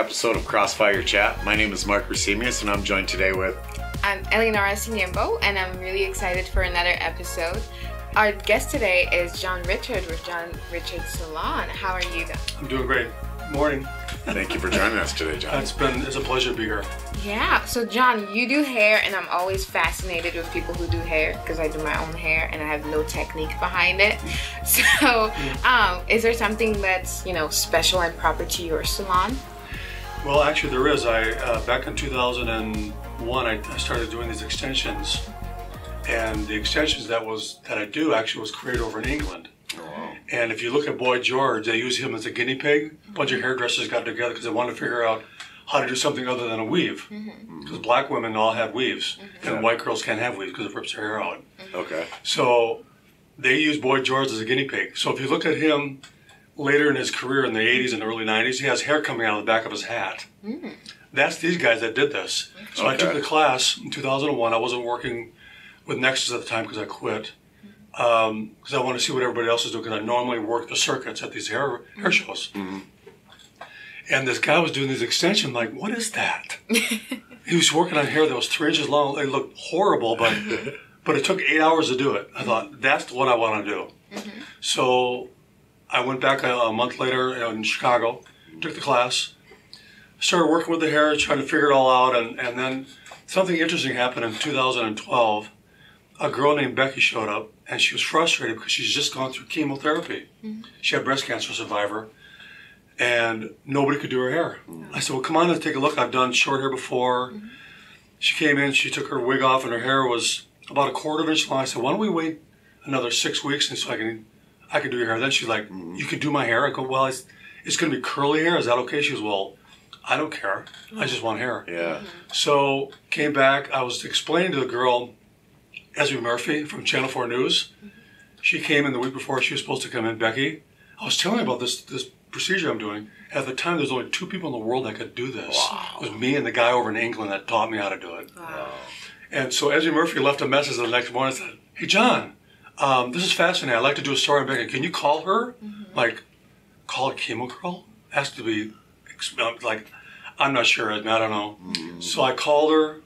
to another episode of Crossfire Chat. My name is Mark Racemius, and I'm joined today with. I'm Eleonora Sinyembo, and I'm really excited for another episode. Our guest today is Jon Richard with Jon Richard Salon. How are you? I'm doing great. Morning. Thank you for joining us today, Jon. It's been it's a pleasure to be here. Yeah. So, Jon, you do hair, and I'm always fascinated with people who do hair because I do my own hair and I have no technique behind it. So, um, is there something that's you know special and proper to your salon? Well, actually, there is. I uh, back in 2001, I, I started doing these extensions, and the extensions that was that I do actually was created over in England. Oh, wow! And if you look at Boy George, they use him as a guinea pig. A bunch of hairdressers got together because they wanted to figure out how to do something other than a weave. Mm-hmm. Mm-hmm. Because black women all have weaves, mm-hmm. and white girls can't have weaves because it rips their hair out. Okay. So they use Boy George as a guinea pig. So if you look at him later in his career in the 80s and early 90s, he has hair coming out of the back of his hat. Hmm. That's these guys that did this. So I took the class in 2001. I wasn't working with Nexus at the time because I quit. Um, because I wanted to see what everybody else is doing. Because I normally work the circuits at these hair hair shows. Hmm. Hmm. And this guy was doing these extensions. Like, what is that? he was working on hair that was three inches long. It looked horrible, but but it took eight hours to do it. I thought that's what I want to do. Mm-hmm. So I went back a, a month later uh, in Chicago, took the class, started working with the hair, trying to figure it all out, and, and then something interesting happened in 2012. A girl named Becky showed up, and she was frustrated because she's just gone through chemotherapy. Mm-hmm. She had breast cancer survivor, and nobody could do her hair. Mm. I said, "Well, come on, let's take a look. I've done short hair before." Mm-hmm. She came in, she took her wig off, and her hair was about a quarter of an inch long. I said, "Why don't we wait another six weeks and so I can I could do your hair?" Then she's like, "You could do my hair." I go, "Well, it's it's going to be curly hair. Is that okay?" She goes, "Well, I don't care. I just want hair." Yeah. Mm-hmm. So came back. I was explaining to the girl, Esme Murphy from Channel Four News. Mm-hmm. She came in the week before she was supposed to come in. Becky, I was telling her about this this procedure I'm doing. At the time, there's only two people in the world that could do this. Wow. It was me and the guy over in England that taught me how to do it. Wow. And so Esme Murphy left a message the next morning and said, Hey, Jon, um, this is fascinating. I'd like to do a story on Becky. Can you call her? Mm-hmm. Like, call it Chemo Girl? Has to be, um, like, I'm not sure, Esme, I don't know. So I called her.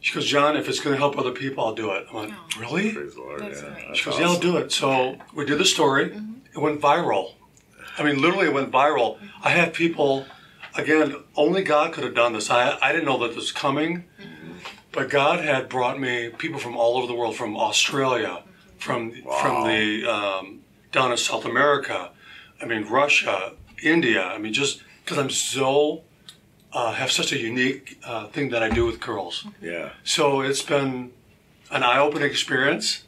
She goes, Jon, if it's going to help other people, I'll do it. I'm like, oh. really? Praise Lord. That's yeah. great. That's She goes, yeah, I'll do it. So we did the story. Mm-hmm. It went viral. I mean, literally, it went viral. Mm-hmm. I had people, again, only God could have done this. I, I didn't know that this was coming, but God had brought me people from all over the world, from Australia, from from the um, down in South America. I mean, Russia, India. I mean, just because I'm so uh, have such a unique uh, thing that I do with girls. Yeah. So it's been an eye-opening experience.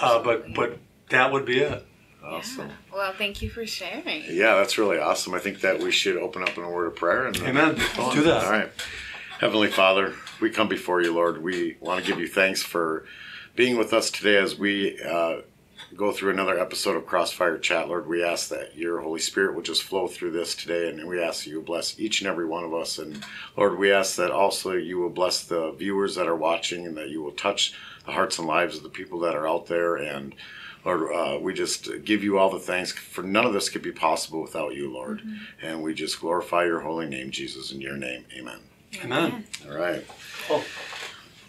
Uh, but but that would be it. Awesome. Well, thank you for sharing. Yeah, that's really awesome. I think that we should open up in a word of prayer. And then Amen. Let's do that. All right. Heavenly Father, we come before you, Lord. We want to give you thanks for being with us today as we uh, go through another episode of Crossfire Chat, Lord. We ask that your Holy Spirit will just flow through this today, and we ask that you bless each and every one of us. And Lord, we ask that also you will bless the viewers that are watching, and that you will touch the hearts and lives of the people that are out there. And Lord, uh, we just give you all the thanks, for none of this could be possible without you, Lord. And we just glorify your holy name, Jesus, in your name. Amen. Amen. All right. Oh,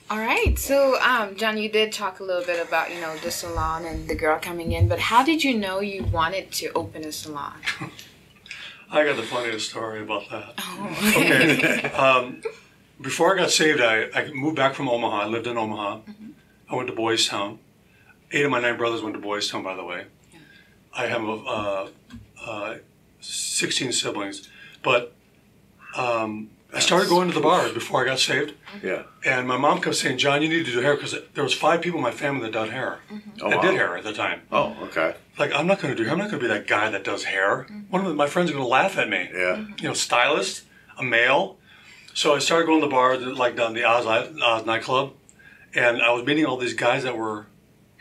All right. So, um, Jon, you did talk a little bit about you know the salon and the girl coming in, but how did you know you wanted to open a salon? I got the funniest story about that. Oh. Okay. um, before I got saved, I, I moved back from Omaha. I lived in Omaha. I went to Boys Town. Eight of my nine brothers went to Boys Town, by the way. I have uh, uh, 16 siblings. But um, I started going to the bars before I got saved. Yeah. And my mom kept saying, Jon, you need to do hair because there was five people in my family that done hair. Mm-hmm. Oh, that wow. did hair at the time. Oh, okay. Like, I'm not going to do hair. I'm not going to be that guy that does hair. Mm-hmm. One of my friends are going to laugh at me. Yeah. You know, stylist, a male. So I started going to the bar, like down the Oz, Oz nightclub, and I was meeting all these guys that were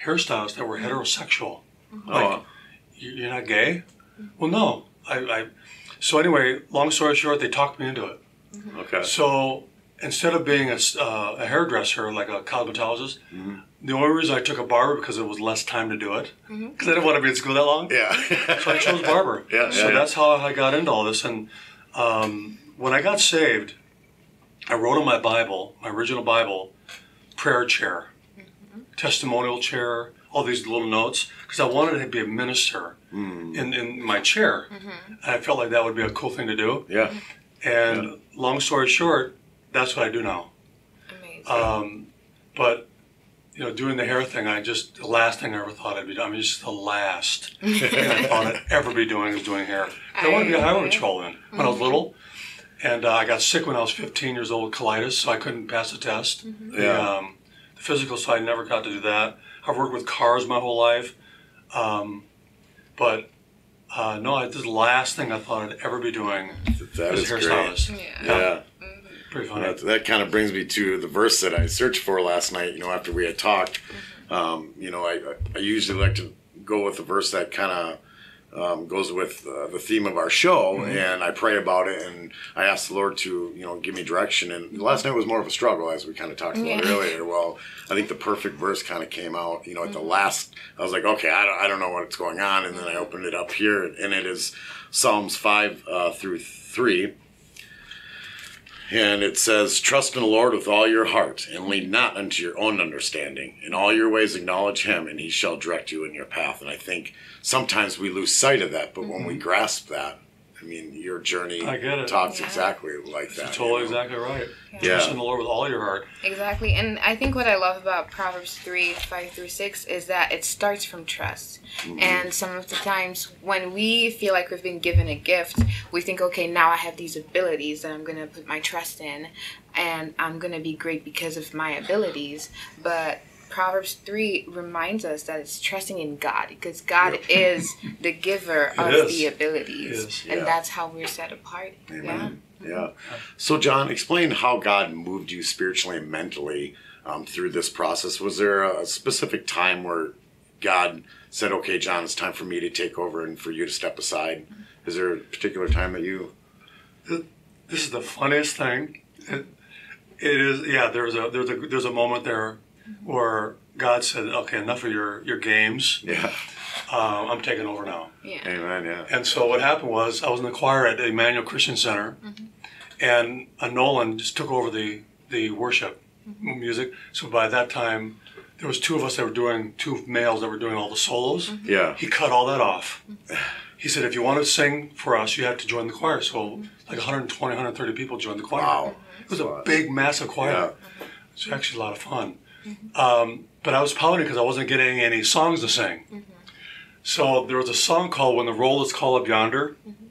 hairstylists that were mm-hmm. heterosexual. Like, Oh, "You- you're not gay? Well, no. I, I. So anyway, long story short, they talked me into it. Mm-hmm. okay. So instead of being a, uh, a hairdresser, like a cosmetologist, mm-hmm. the only reason I took a barber because it was less time to do it. Mm-hmm. Because I didn't want to be in school that long. Yeah. So I chose barber. Yeah, So yeah, that's how I got into all this. And um, when I got saved, I wrote in my Bible, my original Bible, prayer chair, testimonial chair, all these little notes, because I wanted to be a minister mm. in, in my chair. And I felt like that would be a cool thing to do. Yeah. And long story short, that's what I do now. Amazing. Um, but you know, doing the hair thing, I just the last thing I ever thought I'd be doing. I mean, just the last thing I thought I'd ever be doing is doing hair. I, wanted to be a highway patrolman when I was little, and uh, I got sick when I was 15 years old, with colitis, so I couldn't pass the test. The, Yeah. um, the physical side never got to do that. I've worked with cars my whole life, um, but uh, no, I, this is the last thing I thought I'd ever be doing That is was is great. hairstylist. yeah. Yeah. Pretty funny. That, that kind of brings me to the verse that I searched for last night. You know, after we had talked, um, you know, I, I usually like to go with the verse that kind of um, goes with uh, the theme of our show, and I pray about it, and I ask the Lord to, you know, give me direction. And last night was more of a struggle, as we kind of talked about Yeah. earlier. Well, I think the perfect verse kind of came out, you know, at the last. I was like, okay, I don't, I don't know what's going on, and then I opened it up here, and it is Psalms five uh, through three. And it says, Trust in the Lord with all your heart, and lean not unto your own understanding. In all your ways acknowledge him, and he shall direct you in your path. And I think sometimes we lose sight of that, but when we mm-hmm. grasp that, I mean, your journey I get it. talks Yeah. exactly like that. Totally you know? exactly right. Yeah. Trust in the Lord with all your heart. Exactly. And I think what I love about Proverbs 3 5 through 6 is that it starts from trust. Mm-hmm. And some of the times when we feel like we've been given a gift, we think, okay, now I have these abilities that I'm going to put my trust in and I'm going to be great because of my abilities. But Proverbs 3 reminds us that it's trusting in God because God is the giver of is. the abilities. It is, And that's how we're set apart. Yeah. Amen. Yeah. So, Jon, explain how God moved you spiritually and mentally um, through this process. Was there a specific time where God said, "Okay, Jon, it's time for me to take over and for you to step aside"? Is there a particular time that you? This is the funniest thing. It, it is. Yeah, there's a there's a there's a moment there Mm-hmm. where God said, "Okay, enough of your your games. Yeah. Uh, I'm taking over now." Yeah. Amen. Yeah. And so what happened was I was in the choir at the Emmanuel Christian Center, mm-hmm. and uh, Nolan just took over the the worship mm-hmm. music. So by that time, there was two of us that were doing two males that were doing all the solos. Yeah. He cut all that off. He said, if you want to sing for us, you have to join the choir. So like 120, 130 people joined the choir. Wow. It was a a big, massive choir. Yeah. It's actually a lot of fun. Mm-hmm. Um, but I was pouting because I wasn't getting any songs to sing. Mm-hmm. So there was a song called When the Roll is Called Up Yonder. Mm-hmm.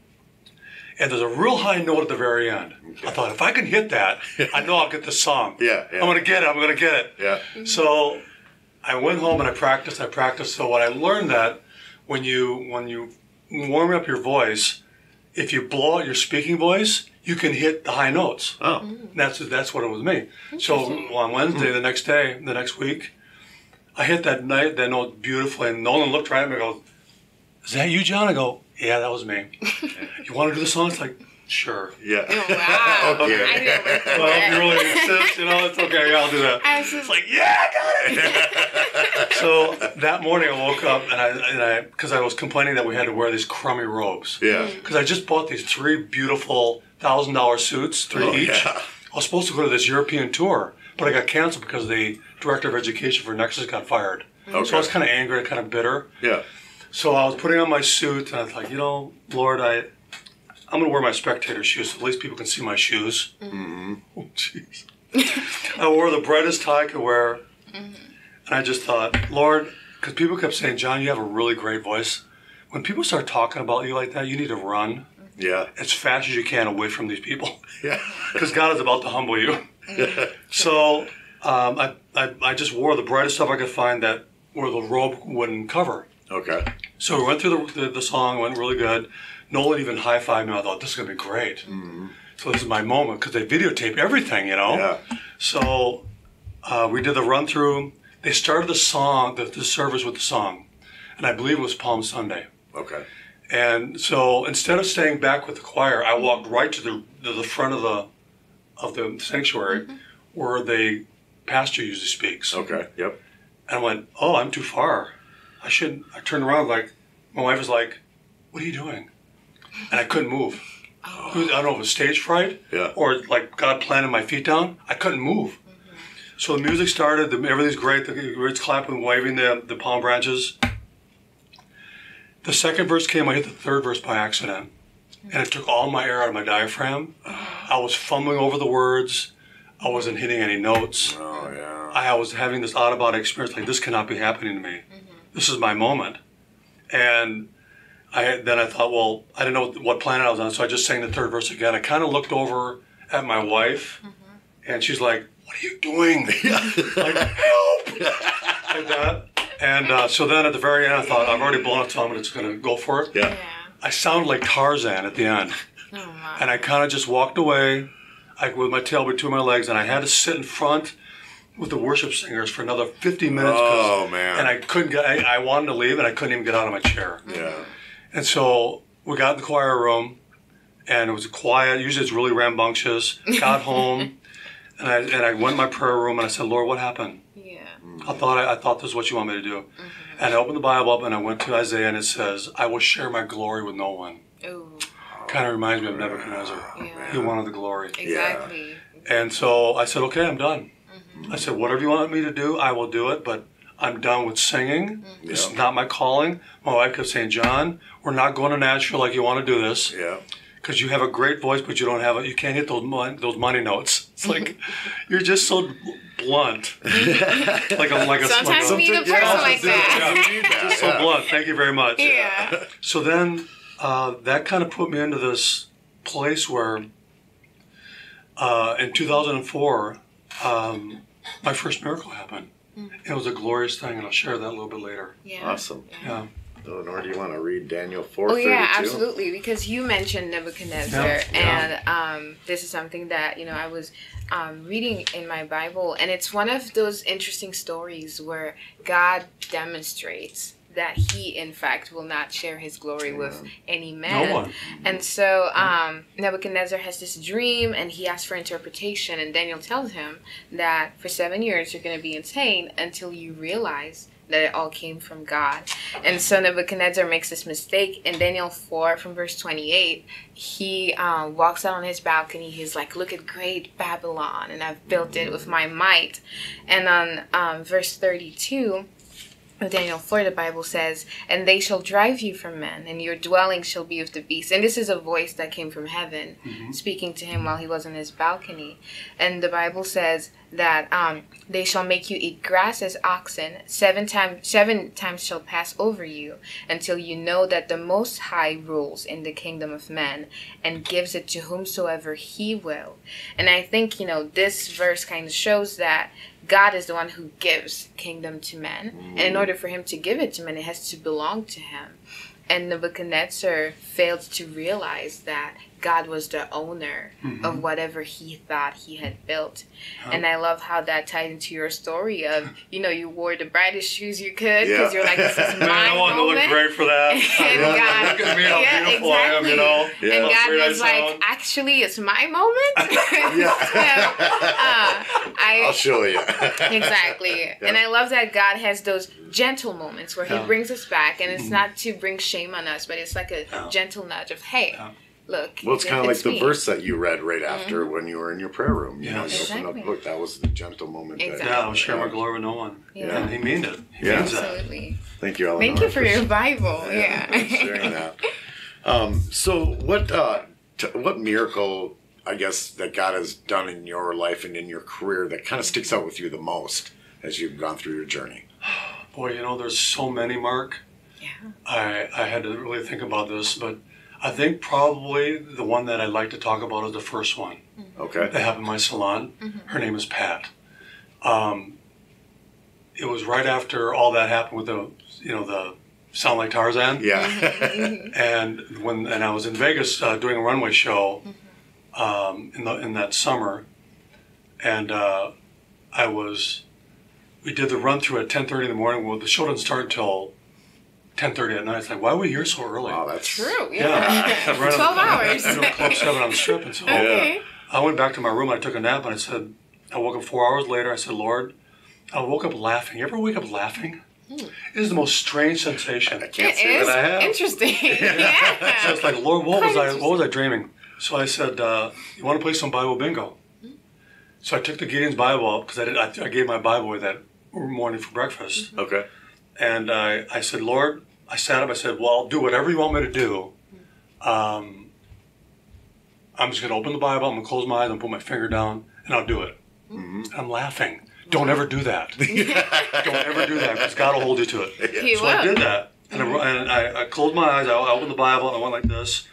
And there's a real high note at the very end. I thought, if I can hit that, I know I'll get the song. Yeah, yeah. I'm going to get it. I'm going to get it. Yeah. So I went home and I practiced. I practiced. So what I learned that when you when you warm up your voice, if you blow out your speaking voice, you can hit the high notes. Oh. That's that's what it was me. So on Wednesday, the next day, the next week, I hit that night that note beautifully, and Nolan looked right at me and goes, "Is that you, Jon?" I go, "Yeah, that was me." you want to do the song? It's like, sure. Yeah. Oh, wow. Okay. I didn't work with Well, if that. you really insist, you know, it's okay. Yeah, I'll do that. I was just It's like, yeah, I got it. so that morning I woke up and I, and I, because I was complaining that we had to wear these crummy robes. Yeah. Mm. Because I just bought these three beautiful thousand dollar suits, three Oh, each. yeah. I was supposed to go to this European tour, but I got canceled because the director of education for Nexus got fired. Okay. So I was kind of angry, kind of bitter. Yeah. So I was putting on my suit, and I was like, you know, Lord, I, I'm gonna wear my spectator shoes. So at least people can see my shoes. Mm-hmm. Oh, jeez. I wore the brightest tie I could wear, and I just thought, Lord, because people kept saying, Jon, you have a really great voice. When people start talking about you like that, you need to run Yeah. as fast as you can away from these people, Yeah. because God is about to humble you. So um, I, I, I just wore the brightest stuff I could find that where the robe wouldn't cover. Okay. So we went through the, the, the song, went really good. Nolan even high fived me. I thought, this is going to be great. Hmm. So this is my moment because they videotape everything, you know? Yeah. So uh, we did the run through. They started the song, the, the service with the song. And I believe it was Palm Sunday. Okay. And so instead of staying back with the choir, I walked mm-hmm. right to the, to the front of the, of the sanctuary mm-hmm. where the pastor usually speaks. Okay. Yep. And I went, oh, I'm too far. I shouldn't. I turned around like, my wife was like, what are you doing? And I couldn't move. Oh. Was- I don't know if it was stage fright Yeah. or like God planted my feet down. I couldn't move. Mm-hmm. So the music started. The, everything's great. The it's clapping, waving the the palm branches. The second verse came. I hit the third verse by accident, and it took all my air out of my diaphragm. I was fumbling over the words. I wasn't hitting any notes. Oh yeah. I was having this out of body experience. Like this cannot be happening to me. Mm-hmm. This is my moment. And I then I thought, well, I didn't know what planet I was on, so I just sang the third verse again. I kind of looked over at my wife, mm-hmm. and she's like, "What are you doing?" like, help! like that. And uh, so then at the very end, I thought, I've already blown a thumb, and it's going to go for it. Yeah. Yeah. I sounded like Tarzan at the end Oh my. and I kind of just walked away, like with my tail between my legs, and I had to sit in front with the worship singers for another 50 minutes. Oh man. And I couldn't get. I, I wanted to leave, and I couldn't even get out of my chair. yeah. And so we got in the choir room, and it was quiet. Usually it's really rambunctious. Got home, and I and I went in my prayer room, and I said, Lord, what happened? Yeah. I thought I, I thought this is what you want me to do. Mm-hmm. And I opened the Bible up, and I went to Isaiah, and it says, "I will share my glory with no one." Oh. Kind of reminds me of Nebuchadnezzar. Yeah. He wanted the glory. Exactly. And so I said, okay, I'm done. Mm-hmm. I said, whatever you want me to do, I will do it, but I'm done with singing. This is Yeah. not my calling. My wife kept saying, Jon, we're not going to Nashville like you want to do this Yeah. because you have a great voice, but you don't have it. You can't hit those mon- those money notes. It's like you're just so blunt, like a like a Sometimes like you a- need a person like that. You need so blunt. Thank you very much. Yeah. So then uh, that kind of put me into this place where uh, in 2004, um, my first miracle happened. It was a glorious thing, and I'll share that a little bit later. Yeah. Awesome. Yeah. Lenore, do you want to read Daniel four Oh thirty two? yeah, absolutely. Because you mentioned Nebuchadnezzar, Yeah, yeah. and um, this is something that you know I was um, reading in my Bible, and it's one of those interesting stories where God demonstrates that He, in fact, will not share His glory with any man. No one. And so um, Nebuchadnezzar has this dream, and he asks for interpretation. And Daniel tells him that for seven years you're going to be insane until you realize that it all came from God. And so Nebuchadnezzar makes this mistake in Daniel 4 from verse 28. He um, walks out on his balcony. He's like, Look at great Babylon, and I've built it with my might. And on um, verse 32, of Daniel 4, the Bible says, And they shall drive you from men, and your dwelling shall be of the beasts. And this is a voice that came from heaven speaking to him while he was on his balcony. And the Bible says that um, they shall make you eat grass as oxen. Seven times, seven times shall pass over you until you know that the Most High rules in the kingdom of men and gives it to whomsoever he will. And I think, you know, this verse kind of shows that God is the one who gives kingdom to men. And in order for him to give it to men, it has to belong to him. And Nebuchadnezzar failed to realize that God was the owner of whatever he thought he had built. And I love how that tied into your story of, you know, you wore the brightest shoes you could because Yeah. you're like, this is Man, my I want to look great for that. And Yeah, God- look at me, how yeah, beautiful I am, you know. Yeah. And God was like, actually, it's my moment. Yeah. So, uh, I, I'll show you. exactly. And I love that God has those gentle moments where Yeah. He brings us back, and it's not to bring shame on us, but it's like a Yeah. gentle nudge of, "Hey, Yeah. look." Well, it's kind of like it's the. Mm-hmm. verse that you read right after when you were in your prayer room. You Yeah. know, you opened up Exactly. the book. That was the gentle moment. that- Yeah, I was sharing my glory with no one. Yeah. And he means it. He Yeah. means that. Absolutely. Thank you, Eleanor. Thank you for your Bible. Yeah, Yeah. sharing that. Um, so, what uh, t- what miracle, I guess, that God has done in your life and in your career that kind of sticks out with you the most as you've gone through your journey? Boy, you know, there's so many, Mark. yeah. I, I had to really think about this, but I think probably the one that I'd like to talk about is the first one Okay. that happened in my salon. Her name is Pat. Um, it was right after all that happened with the, you know, the sound like Tarzan. Yeah. And when and I was in Vegas uh, doing a runway show um, in the in that summer, and uh, I was we did the run through at ten thirty in the morning. Well, the show didn't start until ten thirty at night. It's like, why are we here so early? wow, that's True. Yeah. Yeah. Right on- Twelve hours. I know Club Seven on the Strip, and so Okay. I went back to my room. I took a nap, and I said, I woke up four hours later. I said, Lord, I woke up laughing. You ever wake up laughing? It is the most strange sensation. I can't It say is that I have. interesting. yeah. So it's like, Lord, what was I? What was I dreaming? So I said, uh, "You want to play some Bible bingo?" So I took the Gideon's Bible because I, did, I, I gave my Bible away that morning for breakfast, Okay. and I, I said, "Lord," I sat up. I said, "Well, I'll do whatever you want me to do. Um, I'm just going to open the Bible. I'm going to close my eyes and put my finger down, and I'll do it." And I'm laughing. Don't ever do that. Don't ever do that because God will hold you to it. He So will. I did that, and, I, and I, I closed my eyes. I, I opened the Bible, and I went like this.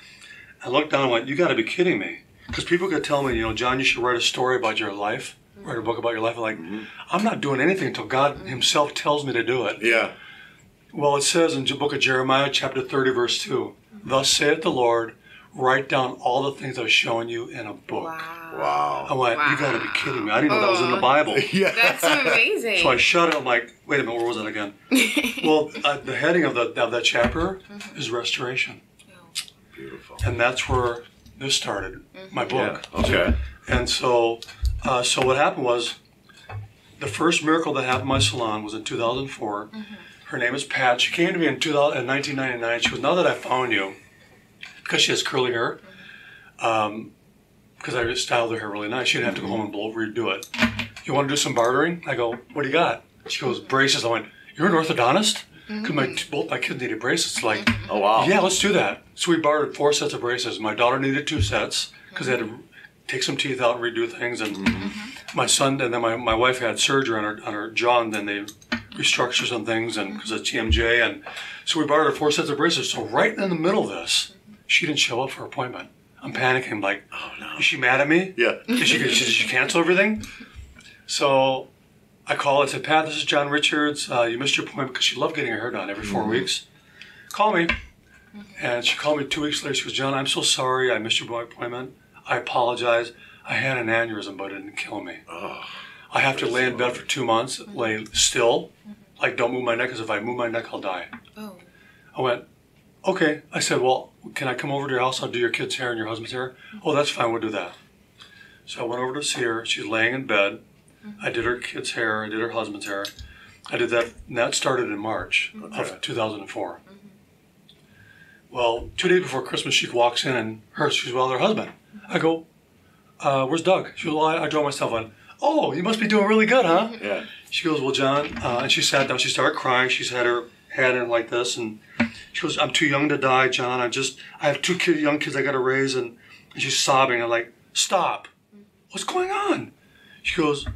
I looked down and went, "You got to be kidding me!" Because people could tell me, you know, Jon, you should write a story about your life, write a book about your life. I'm like, I'm not doing anything until God Himself tells me to do it. Yeah. Well, it says in the book of Jeremiah, chapter 30, verse 2, Thus saith the Lord, write down all the things I've shown you in a book. I Wow. I went, You got to be kidding me. I didn't know that was in the Bible. Yeah. That's amazing. So I shut it. I'm like, wait a minute, where was that again? well, uh, the heading of, the, of that chapter is restoration. Beautiful. And that's where this started, my book. Yeah. Okay. And so, uh, so what happened was, the first miracle that happened in my salon was in 2004. Her name is Pat. She came to me in, 2000, in 1999. She was "Now that I found you, because she has curly hair, um, because I just styled her hair really nice, she didn't have to go home and blow, redo it. You want to do some bartering? I go, what do you got? She goes, braces. I went, you're an orthodontist? Because my both my kids needed braces. Like, mm-hmm. Oh wow. yeah, let's do that. So we borrowed four sets of braces. My daughter needed two sets because they had to take some teeth out and redo things. And mm-hmm. my son, and then my, my wife had surgery on her, on her jaw, and then they restructured some things and mm-hmm. because of TMJ. And so we bartered four sets of braces. So right in the middle of this, she didn't show up for her appointment. I'm panicking, like, Oh no. is she mad at me? Yeah. Did she, did she cancel everything? So I called. I said, Pat, this is Jon Richards. Uh, you missed your appointment because she loved getting her hair done every 4 mm-hmm. weeks. Call me. Mm-hmm. And she called me two weeks later. She goes, Jon, I'm so sorry. I missed your appointment. I apologize. I had an aneurysm, but it didn't kill me. Oh. I have to lay in bed for two months, mm-hmm. lay still, like don't move my neck, because if I move my neck, I'll die. oh. I went, okay. I said, well, can I come over to your house? I'll do your kid's hair and your husband's hair. Oh, that's fine. We'll do that. So I went over to see her. She's laying in bed. I did her kid's hair. I did her husband's hair. I did that. And that started in March of 2004. Well, two days before Christmas, she walks in and her, she's well, her husband. I go, uh, where's Doug? She goes, well, I, I drove myself on. Oh, you must be doing really good, huh? Yeah. She goes, well, Jon, uh, and she sat down. She started crying. She's had her head in like this, and she goes, I'm too young to die, Jon. I just, I have two kid, young kids I got to raise, and, and she's sobbing. I'm like, stop. What's going on? She goes,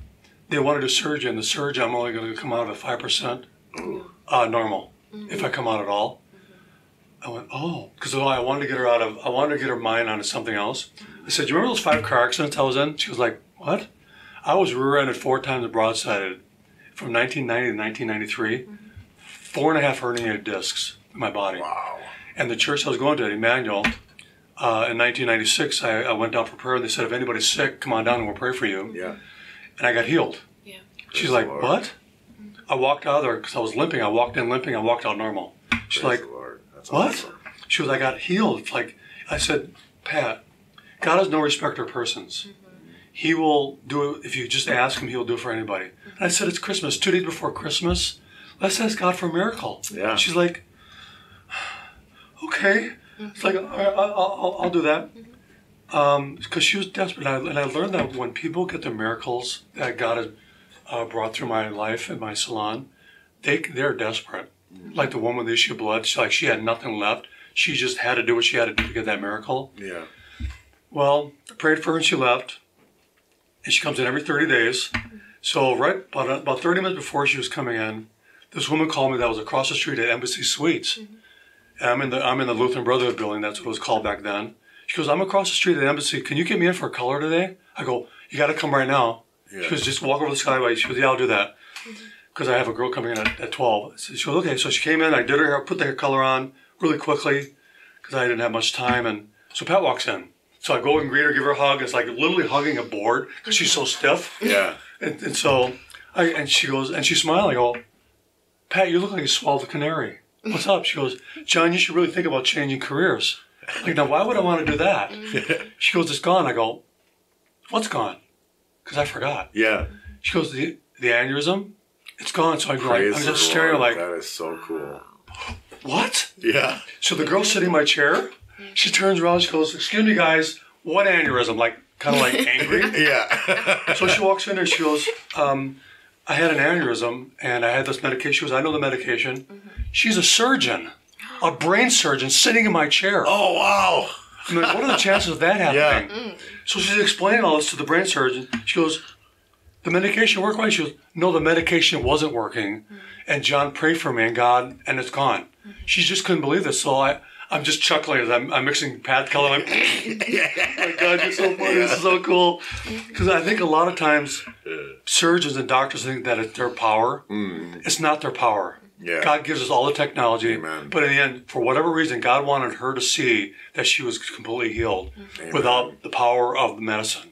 they wanted a surge, and The surge, I'm only going to come out at five percent uh, normal if I come out at all. I went, oh, because I wanted to get her out of, I wanted to get her mind onto something else. I said, you remember those five car accidents I was in? She was like, what? I was rear-ended four times broadsided from 1990 to 1993. Four and a half herniated discs in my body. Wow. And the church I was going to, Emmanuel, uh, in 1996, I, I went down for prayer and they said, if anybody's sick, come on down and we'll pray for you. Yeah. And I got healed. Yeah. She's like, Lord. what? I walked out of there because I was limping. I walked in limping. I walked out normal. She's Praise like. That's what? awesome. She was, I got healed. It's Like, I said, Pat, God has no respecter of persons. Mm-hmm. He will do it if you just ask him. He'll do it for anybody. And I said, it's Christmas, two days before Christmas. Let's ask God for a miracle. Yeah. She's like, okay. It's like, all right, I'll, I'll, I'll do that. Mm-hmm. Because she was desperate. And I, and I learned that when people get the miracles that God has uh, brought through my life and my salon, they, they're desperate. Like the woman with the issue of blood, she, like she had nothing left. She just had to do what she had to do to get that miracle. Yeah. Well, I prayed for her and she left. And she comes in every 30 days. So right about, about 30 minutes before she was coming in, this woman called me that was across the street at Embassy Suites. And I'm in the I'm in the Lutheran Brotherhood building. That's what it was called back then. She goes, I'm across the street at the Embassy. Can you get me in for a color today? I go, you got to come right now. Yeah. She goes, just walk over the skyway. She goes, yeah, I'll do that. Mm-hmm. Because I have a girl coming in at, at 12. So she goes, okay. So she came in. I did her hair, put the hair color on really quickly because I didn't have much time. And so Pat walks in. So I go and greet her, give her a hug. It's like literally hugging a board because she's so mm-hmm. stiff. Yeah. And, and so, I and she goes and she's smiling. I go, Pat, you look like you swallowed a canary. What's up? She goes, Jon, you should really think about changing careers. Like, now why would I want to do that? Mm. She goes, it's gone. I go, what's gone? Because I forgot. Yeah. She goes, the the aneurysm, it's gone. So I go, like, I'm just staring Lord. like, that is so cool. what? Yeah. So the girl sitting in my chair, mm. she turns around. She goes, excuse me, guys, what aneurysm? Like kind of like angry. Yeah. So she walks in and she goes, um, I had an aneurysm and I had this medication. She goes, I know the medication. Mm-hmm. She's a surgeon, a brain surgeon sitting in my chair. oh wow. I'm like, what are the chances of that happening? Yeah. So she's explaining all this to the brain surgeon. She goes, the medication worked right? She goes, no, the medication wasn't working. Mm. And Jon prayed for me and God, and it's gone. Mm-hmm. She just couldn't believe this. So I, I'm just chuckling as I'm, I'm mixing Pat Keller. I'm my God, you're so funny. This is so cool. Mm-hmm. Because I think a lot of times surgeons and doctors think that it's their power. Mm. It's not their power. Yeah. God gives us all the technology, Amen. but in the end, for whatever reason, God wanted her to see that she was completely healed without the power of the medicine.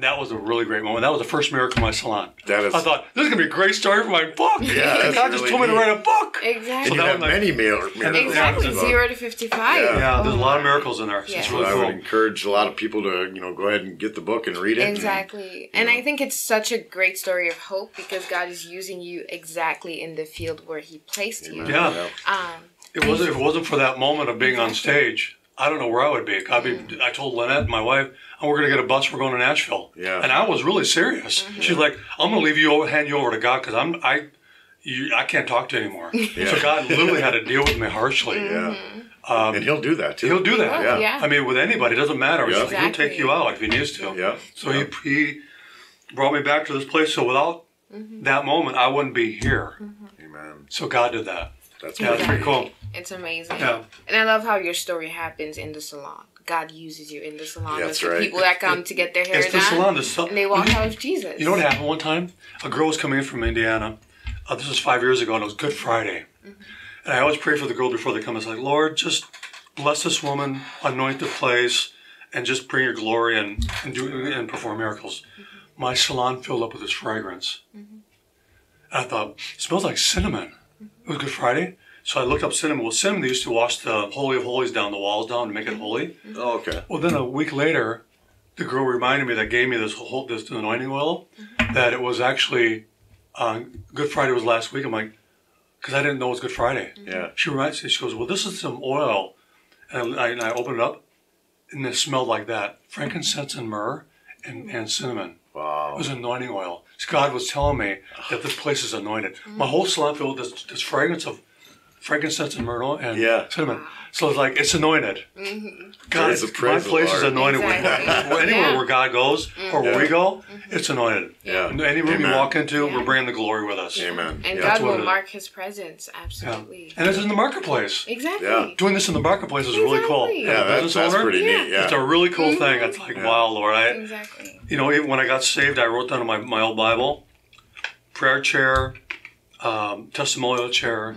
That was a really great moment. That was the first miracle in my salon. That is- I thought this is gonna be a great story for my book. Yeah, that's God just really told me to write a book. Exactly. And you that have was my- many miracles. Exactly. in the book. Zero to fifty-five. Yeah. Yeah, there's a lot of miracles in there. So Yeah. It's So really I would encourage a lot of people to, you know, go ahead and get the book and read it. Exactly. And I think it's such a great story of hope because God is using you exactly in the field where He placed you. Yeah. Um, It wasn't. If it wasn't for that moment of being on stage, I don't know where I would be. I'd be. Mm-hmm. I told Lynette, my wife, and we're gonna get a bus. We're going to Nashville. Yeah. And I was really serious. Mm-hmm. She's like, I'm gonna leave you over, hand you over to God because I'm I. You, I can't talk to you anymore. So God literally had to deal with me harshly. Yeah. Mm-hmm. Um, and he'll do that too. He'll do that. will, yeah. I mean, with anybody, it doesn't matter. Yeah. He'll take you out if he needs to. Yeah. So he, he brought me back to this place. So without that moment, I wouldn't be here. Amen. So God did that. That's Yeah, it's pretty cool. it's amazing. Yeah. And I love how your story happens in the salon. God uses you in the salon. Yeah, with that's the right. people that come to get their hair It's the done. salon. The sal- And they walk out with Jesus. You know what happened one time? A girl was coming in from Indiana. Uh, this was five years ago, and it was Good Friday. Mm-hmm. And I always pray for the girl before they come. It's like, Lord, just bless this woman, anoint the place, and just bring your glory and and do and perform miracles. Mm-hmm. My salon filled up with this fragrance. Mm-hmm. And I thought, it smells like cinnamon. It was Good Friday. So I looked up cinnamon. Well, cinnamon, they used to wash the Holy of Holies down, the walls down to make it holy. Mm-hmm. Oh, okay. Well, then a week later, the girl reminded me that gave me this whole this anointing oil, mm-hmm. that it was actually uh, Good Friday was last week. I'm like, because I didn't know it was Good Friday. Mm-hmm. Yeah. She reminds me. She goes, "Well, this is some oil," and I, and I opened it up, and it smelled like that: frankincense and myrrh and, and cinnamon. It was anointing oil. God was telling me that this place is anointed. My whole salon filled with this, this fragrance of frankincense and myrtle and Yeah. cinnamon. So it's like it's anointed. Mm-hmm. God, Praise the- praise my place is anointed. Exactly. Where- Anywhere Yeah. where God goes mm-hmm. or where Yeah. we go, mm-hmm. it's anointed. Yeah. And Any room Amen. you walk into, Yeah. we're bringing the glory with us. Amen. And yeah. God will mark His presence. Yeah. Absolutely. And it's in the marketplace. Exactly. Yeah. Doing this in the marketplace is really cool. Yeah, As a that's, that's owner, pretty neat. Yeah. It's a really cool thing. It's like, Yeah. wow, Lord. I, Exactly. you know, even when I got saved, I wrote down in my, my old Bible, prayer chair, um, testimonial chair,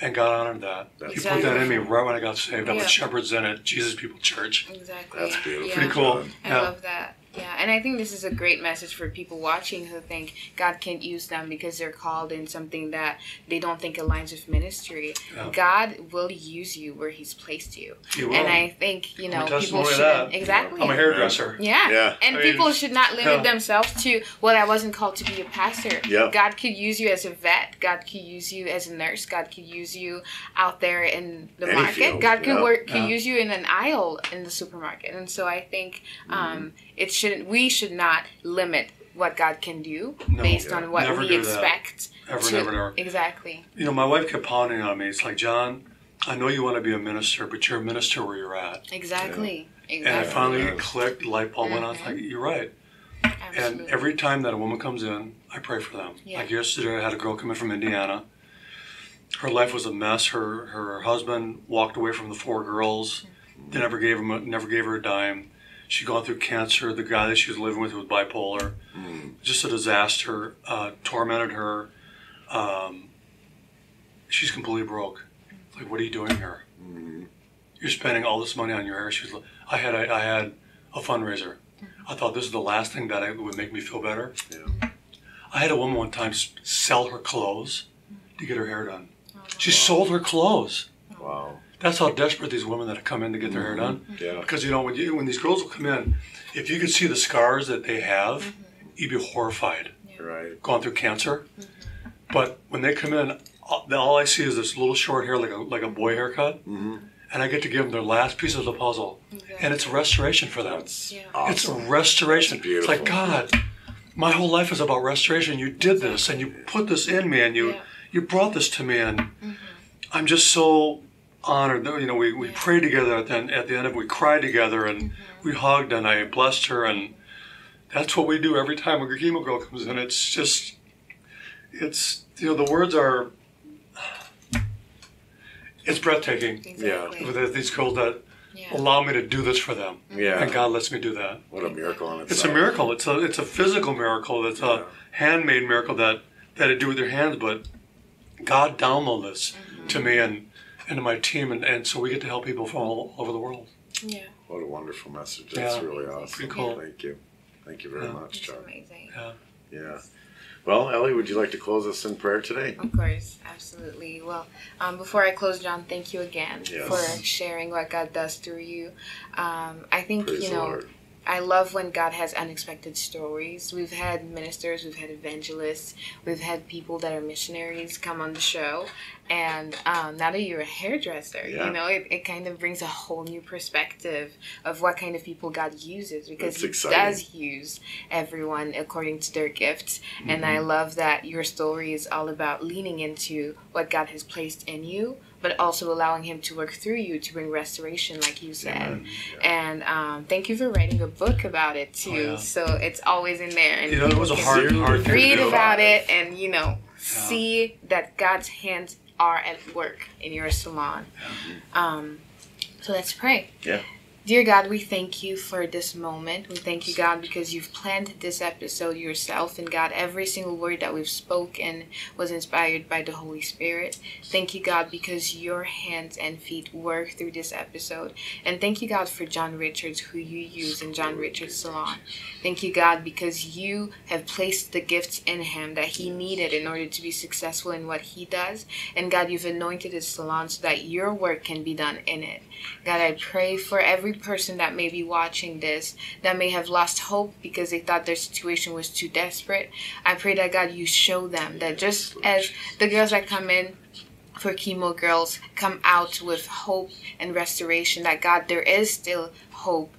and God honored that. That's He put that in me right when I got saved. I'm Yeah. at Shepherd's Inn at Jesus People Church. Exactly. That's beautiful. Yeah. Pretty cool. I Yeah. love that. Yeah, and I think this is a great message for people watching who think God can't use them because they're called in something that they don't think aligns with ministry. Yeah. God will use you where He's placed you, He will. and I think you I'm know people should that. exactly. I'm a hairdresser. Yeah. Yeah. And I mean, people should not limit yeah. themselves to, well, I wasn't called to be a pastor. Yeah. God could use you as a vet. God could use you as a nurse. God could use you out there in the Any market. field, God could yeah. work could Yeah. use you in an aisle in the supermarket. And so I think Mm-hmm. It shouldn't we should not limit what God can do No. based Yeah. on what Never we do that. expect. Ever, to- never, never. Exactly. You know, my wife kept pounding on me. It's like, Jon, I know you want to be a minister, but you're a minister where you're at. Exactly. Exactly. And I finally Yeah. clicked, light bulb went on. It's mm-hmm. like, you're right. Absolutely. And every time that a woman comes in, I pray for them. Yeah. Like yesterday, I had a girl come in from Indiana. Her life was a mess. Her her husband walked away from the four girls. Mm-hmm. They never gave him a, never gave her a dime. She'd gone through cancer. The guy that she was living with was bipolar. Just a disaster. Uh, tormented her. Um, she's completely broke. Like, what are you doing here? You're spending all this money on your hair. She's. I had a, I had a fundraiser. I thought this is the last thing that I, would make me feel better. Yeah. I had a woman one time sell her clothes to get her hair done. She sold her clothes. Wow. That's how desperate these women that come in to get their hair mm-hmm. done. Yeah. Because you know when you when these girls will come in, if you could see the scars that they have, mm-hmm. you'd be horrified. Right. Gone through cancer, mm-hmm. but when they come in, all, all I see is this little short hair like a like a boy haircut, Mm-hmm. and I get to give them their last piece of the puzzle. And and it's restoration for them. That's Yeah. It's a awesome. restoration. That's It's like. God, my whole life is about restoration. You did this, and you put this in me, and you Yeah. you brought this to me, and I'm just so honored. that, You know, we, we Yeah. prayed together at the end, at the end of it. We cried together, and mm-hmm. we hugged, and I blessed her, and that's what we do every time a chemo girl comes in. It's just, it's you know, the words are, it's breathtaking. Exactly. With these girls that Yeah. allow me to do this for them, Yeah. and God lets me do that. What a miracle on itself. It's a miracle. It's a it's a physical miracle. It's a handmade miracle that that I do with your hands. But God downloaded this mm-hmm. to me and and to my team, and, and so we get to help people from all over the world. Yeah. What a wonderful message. That's Yeah. really awesome. Pretty cool. Thank you. Thank you very Yeah. much, It's Jon. amazing. Yeah. Yeah. Well, Ellie, would you like to close us in prayer today? Of course, absolutely. Well, um, before I close, Jon, thank you again Yes. for sharing what God does through you. Um, I think Praise you the know. Lord. I love when God has unexpected stories. We've had ministers, we've had evangelists, we've had people that are missionaries come on the show. And um, now that you're a hairdresser, Yeah. you know, it, it kind of brings a whole new perspective of what kind of people God uses because That's He exciting. does use everyone according to their gifts. And Mm-hmm. I love that your story is all about leaning into what God has placed in you, but also allowing Him to work through you to bring restoration, like you said. Amen. And um, thank you for writing a book about it too. Oh, yeah. So it's always in there, and You know, it people was a can hard, hard read about it, and you know, see that God's hands are at work in your salon. Um, so let's pray. Yeah. Dear God, we thank you for this moment. We thank you, God, because you've planned this episode yourself. And God, every single word that we've spoken was inspired by the Holy Spirit. Thank you, God, because your hands and feet work through this episode. And thank you, God, for Jon Richards, who you use in Jon Richards Salon. Thank you, God, because you have placed the gifts in him that he needed in order to be successful in what he does. And God, you've anointed his salon so that your work can be done in it. God, I pray for every person that may be watching this that may have lost hope because they thought their situation was too desperate. I pray that God, you show them that just as the girls that come in for chemo girls come out with hope and restoration, that God, there is still hope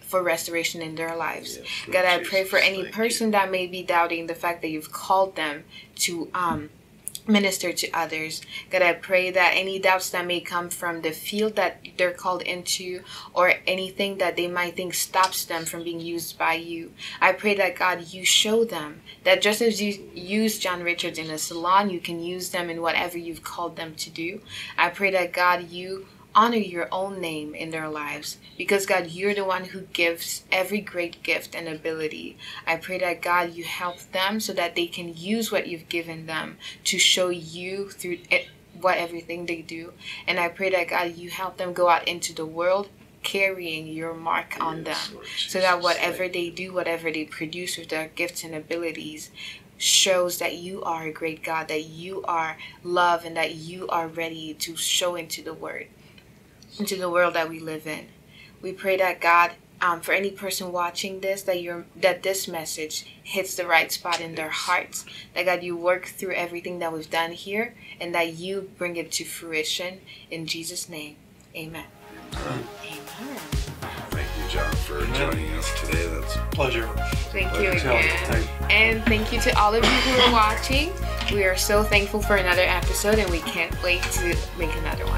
for restoration in their lives. Yes, God, I pray for any person that may be doubting the fact that you've called them to um, minister to others. God, I pray that any doubts that may come from the field that they're called into or anything that they might think stops them from being used by you, I pray that God, you show them that just as you use Jon Richards in a salon, you can use them in whatever you've called them to do. I pray that God, you honor your own name in their lives because God, you're the one who gives every great gift and ability. I pray that God, you help them so that they can use what you've given them to show you through it, what everything they do. And I pray that God, you help them go out into the world carrying your mark on them Lord so that whatever they do, whatever they produce with their gifts and abilities, shows that you are a great God, that you are love, and that you are ready to show into the word, into the world that we live in. We pray that God, um, for any person watching this, that your that this message hits the right spot in their hearts. That God, you work through everything that we've done here, and that you bring it to fruition in Jesus' name. Amen. Amen. Thank you, Jon, for joining us today. That's a Pleasure. Thank you again. And thank you to all of you who are watching. We are so thankful for another episode and we can't wait to make another one.